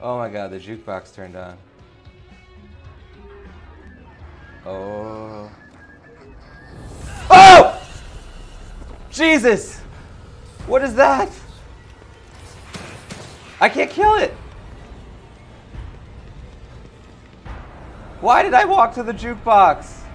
Oh my god, the jukebox turned on. Oh. Oh! Jesus! What is that? I can't kill it! Why did I walk to the jukebox?